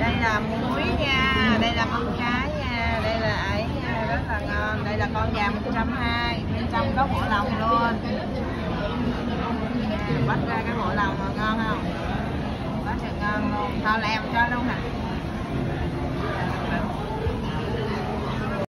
đây là muối nha, đây là măng cá nha, đây là ấy nha, rất là ngon. Đây là con gà 120 bên trong có bộ lòng luôn. Bắt ra cái bộ lòng mà ngon không? Bắt thật ngon luôn. Thôi là em cho luôn nè.